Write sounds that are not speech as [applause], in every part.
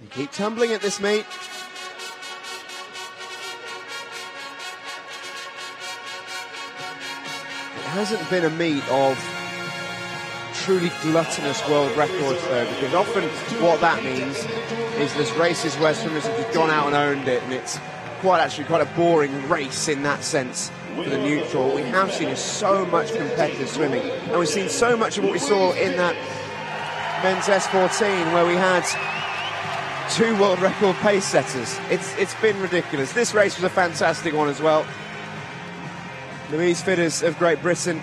You keep tumbling at this meet. It hasn't been a meet of truly gluttonous world records though, because often what that means is there's races where swimmers have just gone out and owned it, and it's quite actually quite a boring race in that sense for the neutral. We have seen so much competitive swimming, and we've seen so much of what we saw in that men's S14 where we had two world record pace setters. It's it's been ridiculous. This race was a fantastic one as well. Louise Firth of Great Britain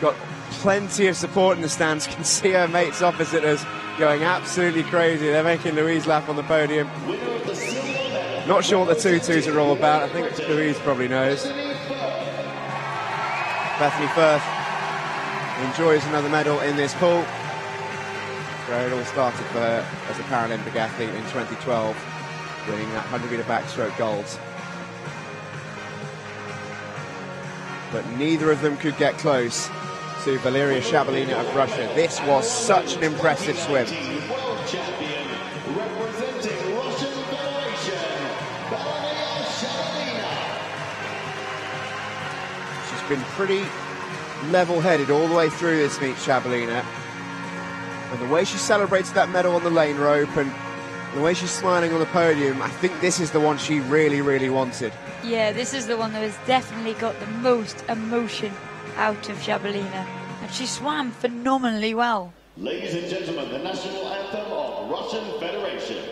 got plenty of support in the stands. [laughs] Can see her mates opposite us going absolutely crazy. They're making Louise laugh on the podium. Not sure what the tutus are all about. I think Louise probably knows. Bethany Firth enjoys another medal in this pool. Where it all started for her as a Paralympic athlete in 2012, winning that 100 metre backstroke gold. But neither of them could get close to Valeria Shabalina of Russia. This was such an impressive swim. She's been pretty level-headed all the way through this meet, Shabalina. And the way she celebrated that medal on the lane rope and the way she's smiling on the podium, I think this is the one she really, really wanted. Yeah, this is the one that has definitely got the most emotion out of Shabalina. And she swam phenomenally well. Ladies and gentlemen, the national anthem of Russian Federation.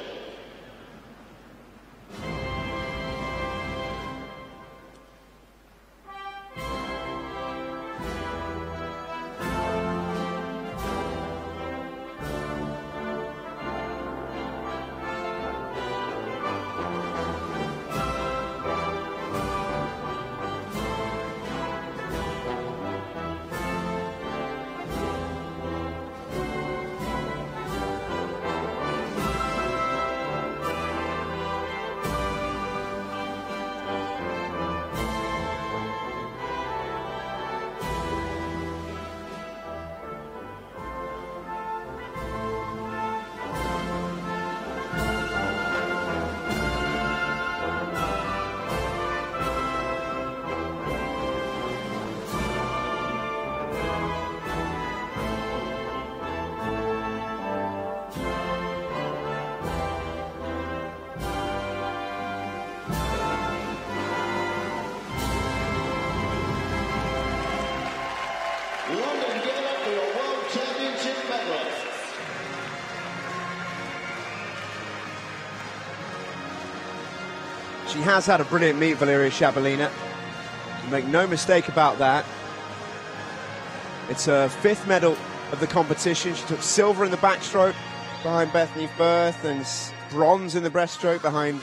She has had a brilliant meet, Valeria Shabalina. Make no mistake about that. It's her fifth medal of the competition. She took silver in the backstroke behind Bethany Firth and bronze in the breaststroke behind